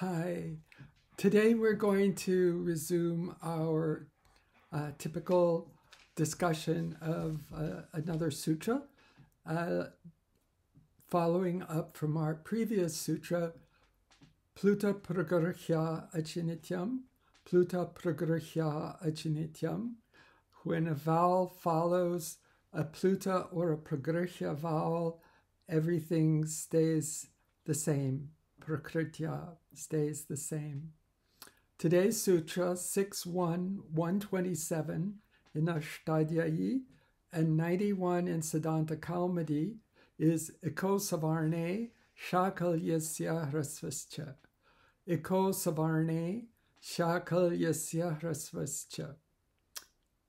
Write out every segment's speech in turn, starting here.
Hi. Today we're going to resume our uh, typical discussion of uh, another sutra, uh, following up from our previous sutra, Pluta Pragarhya Achinityam, Pluta Pragarhya Achinityam. When a vowel follows a Pluta or a Pragarhya vowel, everything stays the same. Prakritya stays the same. Today's sutra 6.1, 127 in Ashtadhyayi and 91 in Siddhanta Kaumudi is Iko Savarne Shakalyasya Hrasvascha. Iko Savarne Shakalyasya Hrasvascha.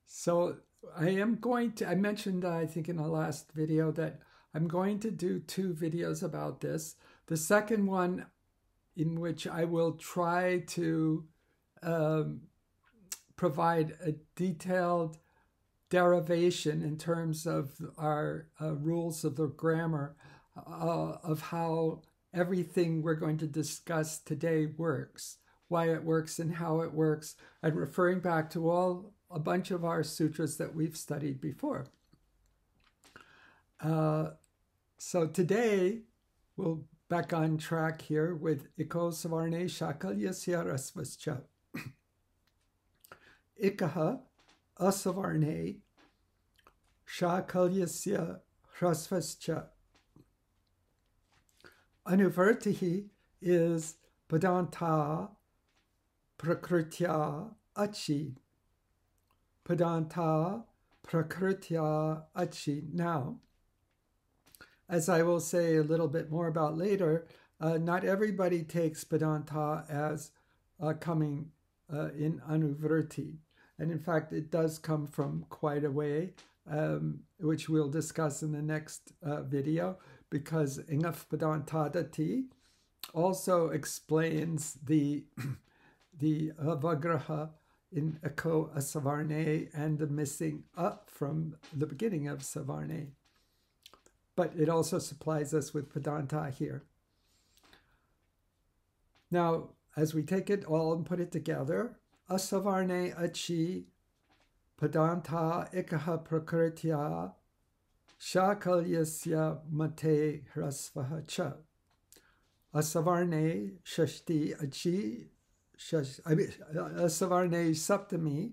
So I am going to, I mentioned, I think in the last video that I'm going to do two videos about this. The second one, in which I will try to um, provide a detailed derivation in terms of our uh, rules of the grammar uh, of how everything we're going to discuss today works, why it works and how it works, and referring back to all a bunch of our sutras that we've studied before. Uh, so today we'll back on track here with Iko Savarne Shakalyasya Hrasvascha. Ikaha Asavarne Shakalyasya Hrasvascha. Anuvartihi is Padanta Prakritya Achi. Padanta Prakritya Achi. Now, as I will say a little bit more about later, uh, not everybody takes Padanta as uh, coming uh, in Anuvrti. And in fact, it does come from quite a way, um, which we'll discuss in the next uh, video, because Ingaf Padantadati also explains the, the Avagraha in Eko Asavarne and the missing up from the beginning of Savarne but it also supplies us with Padanta here. Now, as we take it all and put it together, Asavarne Achi Padanta Ikaha Prakritya Shakalyasya Mate Hrasvaha Cha. Asavarne Shashti Achi shash, I mean, Asavarne Saptami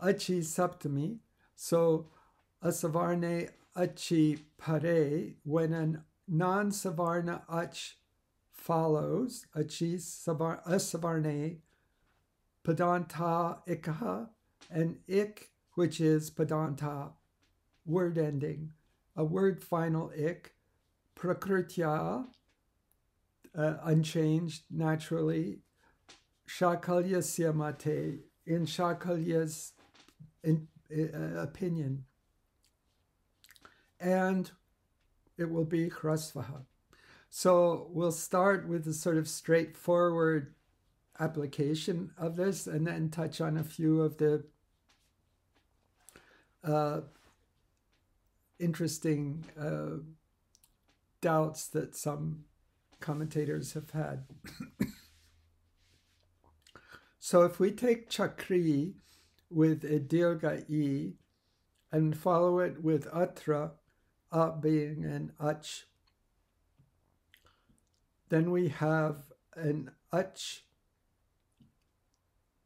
Achi Saptami. So Asavarne achi pare, when a non savarna ach follows, achi savar, asavarne, padanta ikaha, and ik, which is padanta, word ending, a word final ik, prakritya, uh, unchanged naturally, shakalyasya mate, in shakalya's in, uh, opinion and it will be Hrasvaha. So we'll start with a sort of straightforward application of this and then touch on a few of the uh, interesting uh, doubts that some commentators have had. so if we take Chakri with a Dirga E and follow it with Atra, uh being an ach. Then we have an ach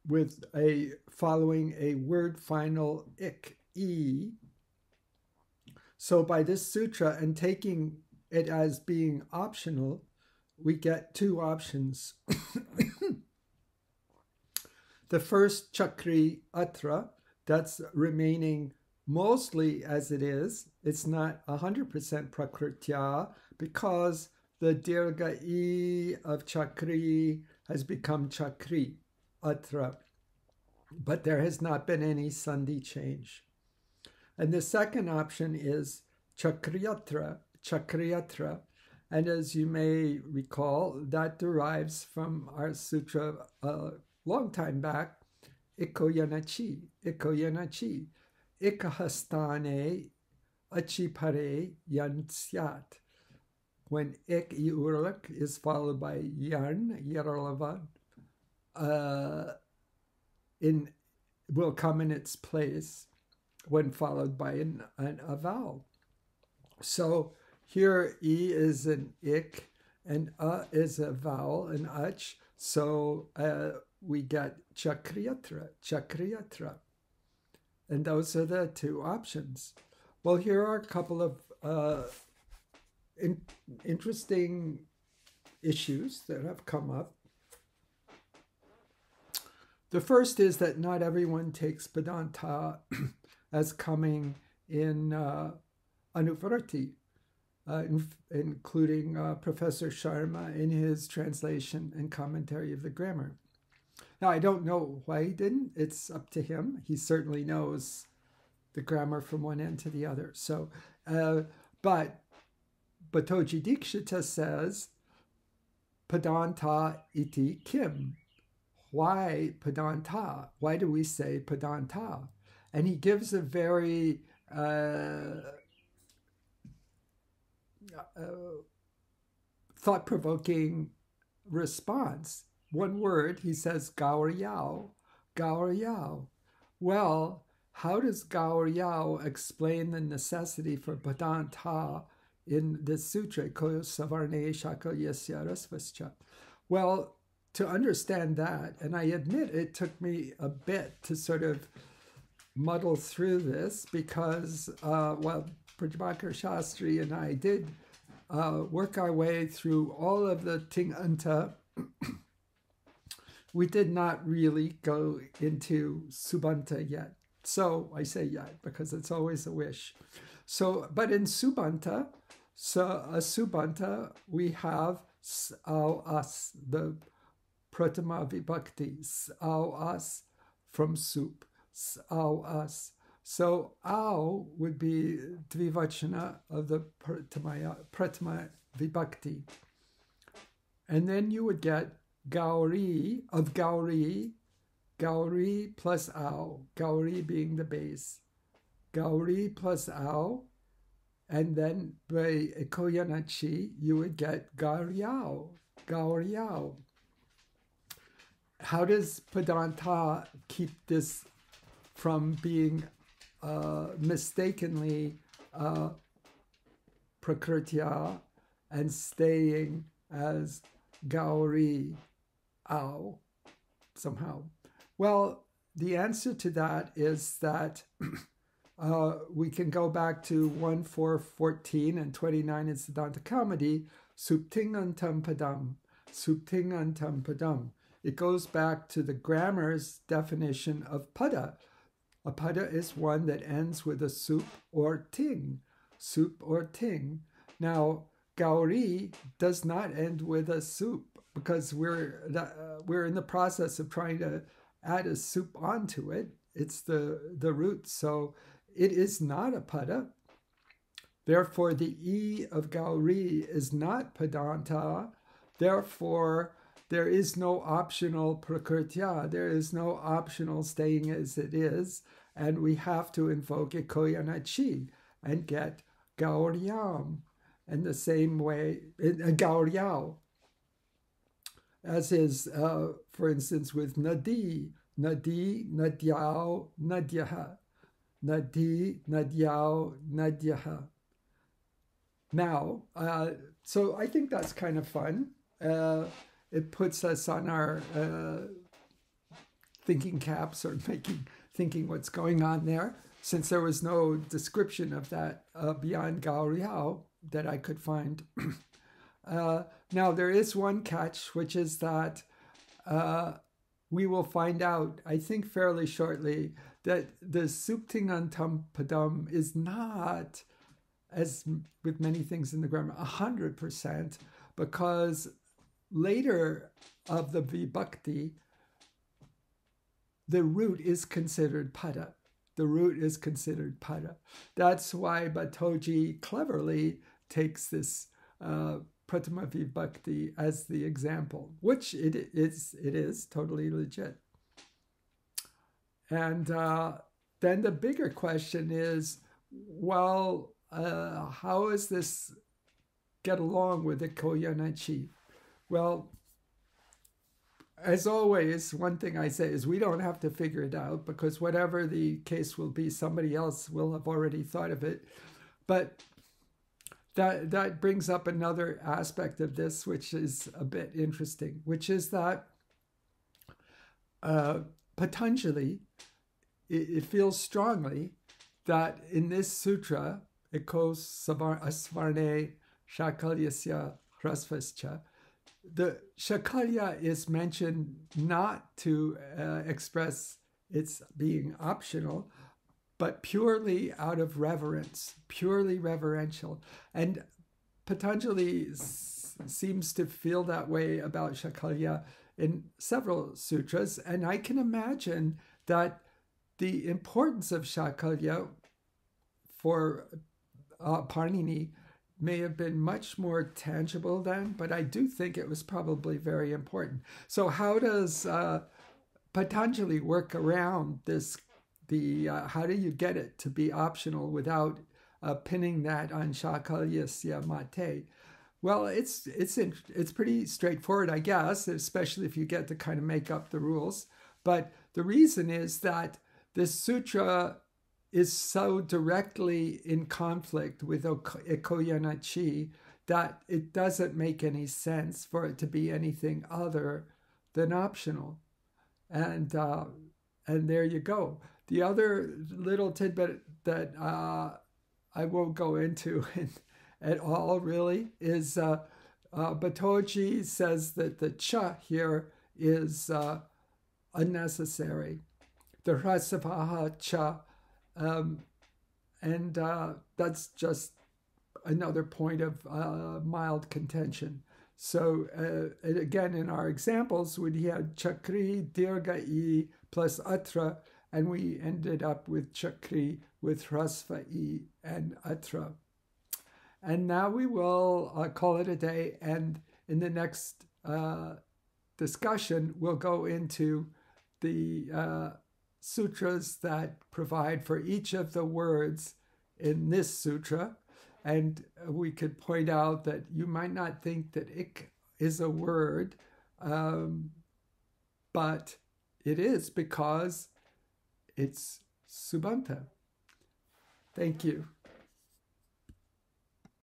with a following a word final ik, e. So by this sutra and taking it as being optional, we get two options. the first chakri atra, that's remaining mostly as it is. It's not 100% prakritya because the dirga e of chakri has become chakri, atra. But there has not been any sandhi change. And the second option is chakriyatra, chakriyatra. And as you may recall, that derives from our sutra a long time back, Ikoyanachi, Ikoyanachi, ikahastane achipare yansyat. when ik urlik is followed by yarn, yarlava, uh, in will come in its place when followed by an, an, a vowel. So here e is an ik and a is a vowel, an ach. So uh, we get chakriyatra, chakriyatra. And those are the two options. Well, here are a couple of uh, in, interesting issues that have come up. The first is that not everyone takes Padanta as coming in uh, Anuvarti, uh, in, including uh, Professor Sharma in his translation and commentary of the grammar. Now, I don't know why he didn't. It's up to him. He certainly knows the grammar from one end to the other. So, uh, but Bhattoji Dikshita says, Padanta iti kim. Why Padanta? Why do we say Padanta? And he gives a very uh, uh, thought provoking response. One word, he says, Gauryau, Gaur Yao. Well, how does Gauryau explain the necessity for Padanta in this sutra, Koyo Savarne Shakalyasya Hrasvascha? Well, to understand that, and I admit it took me a bit to sort of muddle through this because, uh, well, Prajabhakar Shastri and I did uh, work our way through all of the Tinganta. We did not really go into Subanta yet. So I say yet because it's always a wish. So, but in Subanta, so uh, a Subanta, we have Sao As, the Pratama Vibhakti, Sao As from sup, Sao As. So Ao would be Dvivachana of the Pratama Vibhakti. And then you would get Gauri of Gauri, Gauri plus Ao, Gauri being the base, Gauri plus Ao, and then by Koyanachi, you would get Gauriao, Gauriao. How does Padanta keep this from being uh, mistakenly uh, Prakritya and staying as Gauri Ao somehow? Well, the answer to that is that uh, we can go back to 1, 4, 14 and 29 in Siddhanta Kaumudi, Suptingantam Padam, Suptingantam Padam. It goes back to the grammar's definition of pada. A pada is one that ends with a sup or ting, sup or ting. Now, Gauri does not end with a sup because we're uh, we're in the process of trying to add a sup onto it. It's the the root, so it is not a pada. Therefore, the e of Gauri is not padanta. Therefore, there is no optional prakritya. There is no optional staying as it is, and we have to invoke ikoyanachi and get gauryam. in the same way, uh, gauryao, as is, uh, for instance, with nadi, nadi, nadyao, nadyaha, nadi, nadyao, nadyaha. Now, uh, so I think that's kind of fun. Uh, it puts us on our uh, thinking caps or making thinking what's going on there. Since there was no description of that uh, beyond Gauriao that I could find. now there is one catch, which is that uh, we will find out, I think, fairly shortly that the Suptingantam Padam is not, as with many things in the grammar, hundred percent, because later of the vibhakti, the root is considered pada. The root is considered pada. That's why Bhattoji cleverly takes this uh, pratama vibhakti as the example, which it is, it is totally legit. And uh, then the bigger question is, well, uh, how is this get along with the Koyanachi? Well, as always, one thing I say is we don't have to figure it out because whatever the case will be, somebody else will have already thought of it. But that that brings up another aspect of this, which is a bit interesting, which is that uh, Patanjali, it, it, feels strongly that in this sutra, Eko Asvarne Shakalyasya Hrasvascha, the Shakalya is mentioned not to uh, express its being optional, but purely out of reverence, purely reverential. And Patanjali seems to feel that way about Shakalya in several sutras. And I can imagine that the importance of Shakalya for uh, Panini may have been much more tangible then, but I do think it was probably very important. So, how does uh, Patanjali work around this? The uh, how do you get it to be optional without uh, pinning that on Shakalyasya Mate? Well, it's it's it's pretty straightforward, I guess, especially if you get to kind of make up the rules. But the reason is that this sutra is so directly in conflict with Ekoyanachi that it doesn't make any sense for it to be anything other than optional. And uh, and there you go. The other little tidbit that uh, I won't go into at all really is uh, uh, Bhattoji says that the cha here is uh, unnecessary. The Hrasavaha cha um, and uh, that's just another point of uh, mild contention. So uh, again, in our examples, we had chakri, dirga i plus atra, and we ended up with chakri with hrasva i and atra. And now we will uh, call it a day. And in the next uh, discussion, we'll go into the uh, sutras that provide for each of the words in this sutra. And we could point out that you might not think that ik is a word, um, but it is because it's subanta. Thank you.